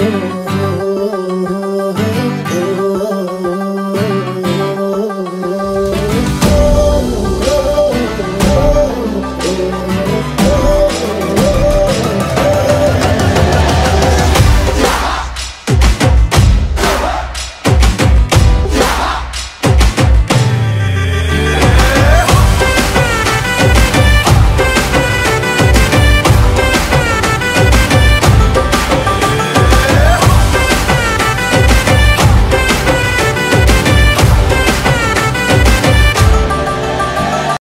Oh.